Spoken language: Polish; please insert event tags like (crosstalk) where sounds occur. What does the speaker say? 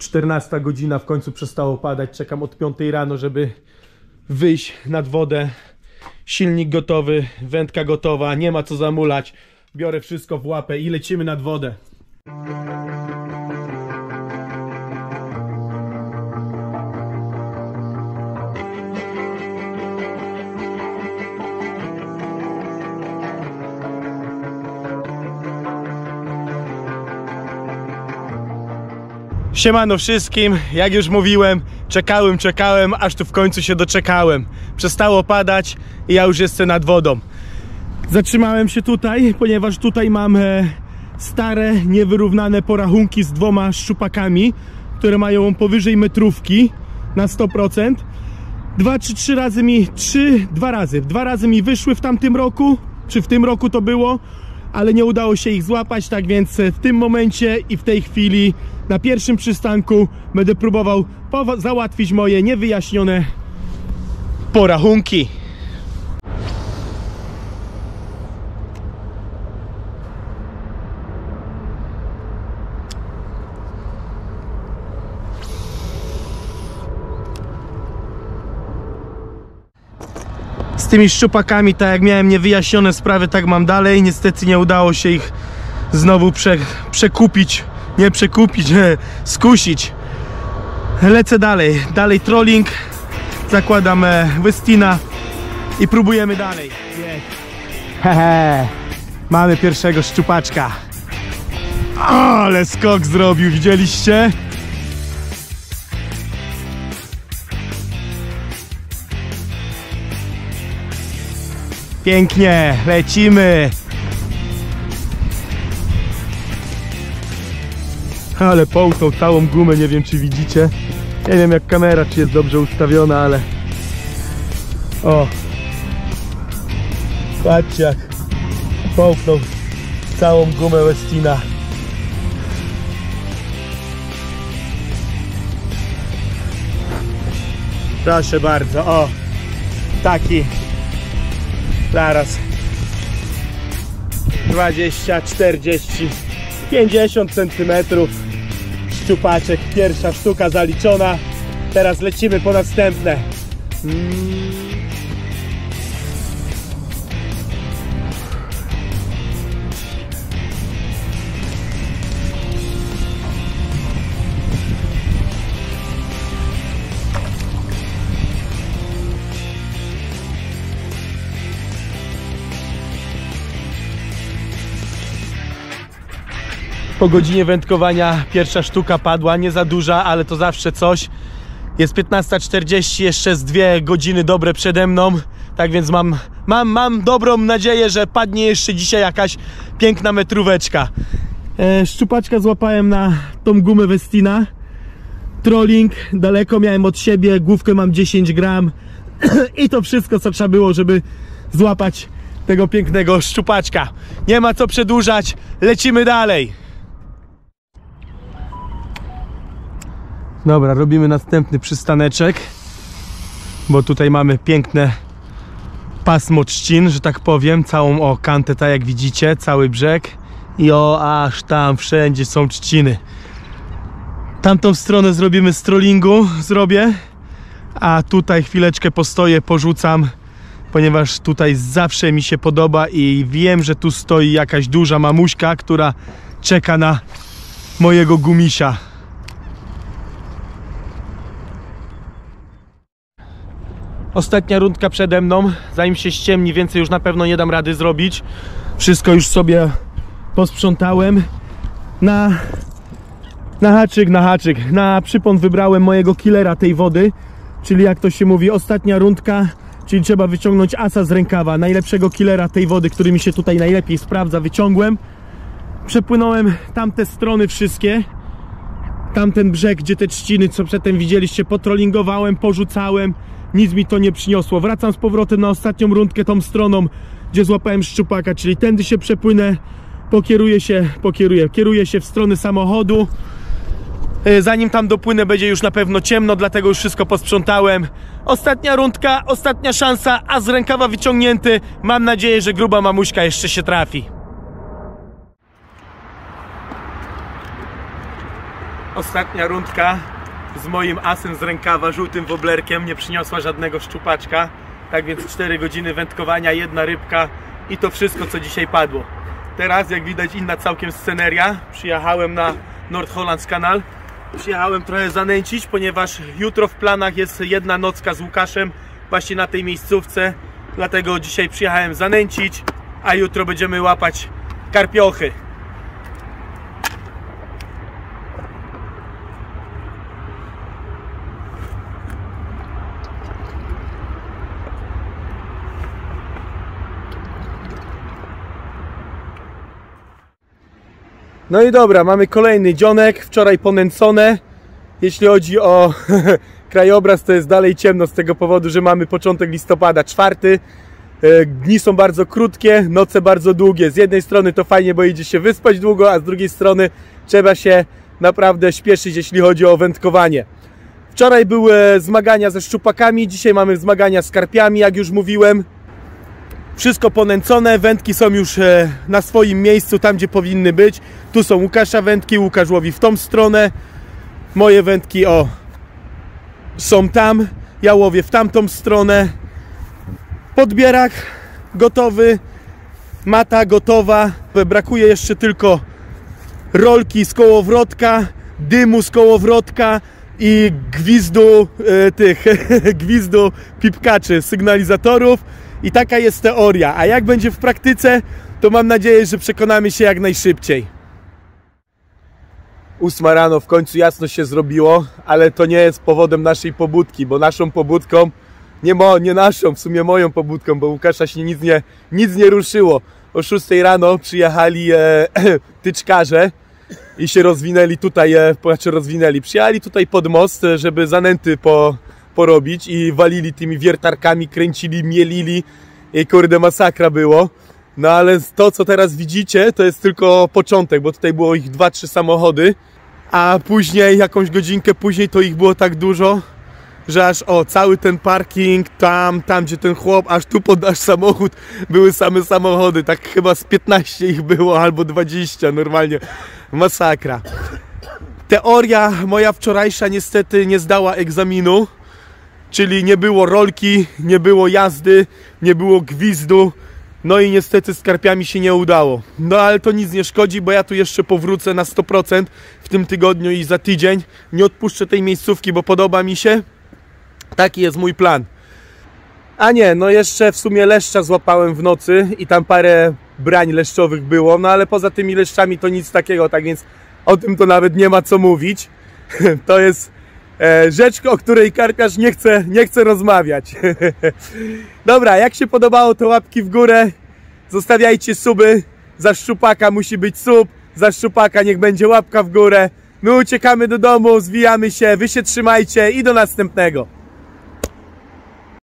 14 godzina, w końcu przestało padać. Czekam od 5 rano, żeby wyjść nad wodę. Silnik gotowy, wędka gotowa, nie ma co zamulać. Biorę wszystko w łapę i lecimy nad wodę. Siemano wszystkim, jak już mówiłem, czekałem, czekałem, aż tu w końcu się doczekałem. Przestało padać i ja już jestem nad wodą. Zatrzymałem się tutaj, ponieważ tutaj mam e, stare, niewyrównane porachunki z dwoma szczupakami, które mają powyżej metrówki na 100%. Dwa czy trzy razy mi, trzy, dwa razy, dwa razy mi wyszły w tamtym roku, czy w tym roku to było, ale nie udało się ich złapać, tak więc w tym momencie i w tej chwili na pierwszym przystanku będę próbował załatwić moje niewyjaśnione porachunki. z tymi szczupakami, tak jak miałem niewyjaśnione sprawy, tak mam dalej. Niestety nie udało się ich znowu prze, przekupić, nie przekupić, skusić. Lecę dalej, dalej trolling, zakładam e, Westina i próbujemy dalej. Hehe, mamy pierwszego szczupaczka. Ale skok zrobił, widzieliście? Pięknie, lecimy. Ale połknął całą gumę, nie wiem czy widzicie. Nie wiem jak kamera, czy jest dobrze ustawiona, ale... O! Patrzcie jak połknął całą gumę Westina. Proszę bardzo, o! Taki Zaraz 20, 40, 50 centymetrów Szczupaczek, pierwsza sztuka zaliczona Teraz lecimy po następne mm. Po godzinie wędkowania pierwsza sztuka padła, nie za duża, ale to zawsze coś. Jest 15.40, jeszcze z dwie godziny dobre przede mną. Tak więc mam, mam, mam dobrą nadzieję, że padnie jeszcze dzisiaj jakaś piękna metróweczka. E, szczupaczka złapałem na tą gumę Westina. Trolling, daleko miałem od siebie, główkę mam 10 gram. (clears throat) I to wszystko, co trzeba było, żeby złapać tego pięknego szczupaczka. Nie ma co przedłużać, lecimy dalej. Dobra, robimy następny przystaneczek, bo tutaj mamy piękne pasmo trzcin, że tak powiem, całą o kantę, tak jak widzicie, cały brzeg i o aż tam wszędzie są trzciny. Tamtą stronę zrobimy z trollingu, zrobię, a tutaj chwileczkę postoję, porzucam, ponieważ tutaj zawsze mi się podoba i wiem, że tu stoi jakaś duża mamuśka, która czeka na mojego gumisia. Ostatnia rundka przede mną, zanim się ściemni, więcej już na pewno nie dam rady zrobić. Wszystko już sobie posprzątałem. Na, na haczyk, na haczyk, na przypon wybrałem mojego killera tej wody, czyli jak to się mówi, ostatnia rundka, czyli trzeba wyciągnąć asa z rękawa, najlepszego killera tej wody, który mi się tutaj najlepiej sprawdza, wyciągłem. Przepłynąłem tamte strony wszystkie, tamten brzeg, gdzie te trzciny, co przedtem widzieliście, potrollingowałem, porzucałem, nic mi to nie przyniosło. Wracam z powrotem na ostatnią rundkę tą stroną, gdzie złapałem szczupaka, czyli tędy się przepłynę, pokieruję się, pokieruję, kieruję się w stronę samochodu. E, Zanim tam dopłynę, będzie już na pewno ciemno, dlatego już wszystko posprzątałem. Ostatnia rundka, ostatnia szansa, a z rękawa wyciągnięty. Mam nadzieję, że gruba mamuśka jeszcze się trafi. Ostatnia rundka z moim asem z rękawa, żółtym woblerkiem, nie przyniosła żadnego szczupaczka. Tak więc 4 godziny wędkowania, jedna rybka i to wszystko, co dzisiaj padło. Teraz, jak widać, inna całkiem sceneria. Przyjechałem na North Hollands Kanal. Przyjechałem trochę zanęcić, ponieważ jutro w planach jest jedna nocka z Łukaszem właśnie na tej miejscówce. Dlatego dzisiaj przyjechałem zanęcić, a jutro będziemy łapać karpiochy. No i dobra, mamy kolejny dzionek, wczoraj ponęcone. Jeśli chodzi o (laughs) krajobraz, to jest dalej ciemno z tego powodu, że mamy początek listopada, czwarty. E, Dni są bardzo krótkie, noce bardzo długie. Z jednej strony to fajnie, bo idzie się wyspać długo, a z drugiej strony trzeba się naprawdę śpieszyć, jeśli chodzi o wędkowanie. Wczoraj były zmagania ze szczupakami, dzisiaj mamy zmagania z karpiami, jak już mówiłem. Wszystko ponęcone, wędki są już e, na swoim miejscu, tam gdzie powinny być. Tu są Łukasza wędki, Łukasz łowi w tą stronę. Moje wędki, o, są tam, ja łowię w tamtą stronę. Podbierak gotowy, mata gotowa. Brakuje jeszcze tylko rolki z kołowrotka, dymu z kołowrotka i gwizdu e, tych, (laughs) gwizdu pipkaczy, sygnalizatorów. I taka jest teoria. A jak będzie w praktyce, to mam nadzieję, że przekonamy się jak najszybciej. Ósma rano w końcu jasno się zrobiło, ale to nie jest powodem naszej pobudki, bo naszą pobudką, nie, mo, nie naszą, w sumie moją pobudką, bo Łukasza się nic nie, nic nie ruszyło. O 6 rano przyjechali e, (clears throat) tyczkarze i się rozwinęli tutaj, e, znaczy rozwinęli, przyjechali tutaj pod most, e, żeby zanęty po, porobić i walili tymi wiertarkami, kręcili, mielili. I kurde masakra było. No ale to, co teraz widzicie, to jest tylko początek, bo tutaj było ich 2-3 samochody, a później, jakąś godzinkę później, to ich było tak dużo, że aż o, cały ten parking, tam, tam gdzie ten chłop, aż tu pod nasz samochód były same samochody, tak chyba z 15 ich było, albo 20, normalnie. Masakra. Teoria moja wczorajsza niestety nie zdała egzaminu, czyli nie było rolki, nie było jazdy, nie było gwizdu, no i niestety z się nie udało. No ale to nic nie szkodzi, bo ja tu jeszcze powrócę na 100% w tym tygodniu i za tydzień. Nie odpuszczę tej miejscówki, bo podoba mi się. Taki jest mój plan. A nie, no jeszcze w sumie leszcza złapałem w nocy i tam parę brań leszczowych było, no ale poza tymi leszczami to nic takiego, tak więc o tym to nawet nie ma co mówić. (laughs) To jest rzecz, o której karpiarz nie chce, nie chce rozmawiać. (laughs) Dobra, jak się podobało, to łapki w górę. Zostawiajcie suby. Za szczupaka musi być sub. Za szczupaka niech będzie łapka w górę. My uciekamy do domu, zwijamy się. Wy się trzymajcie i do następnego.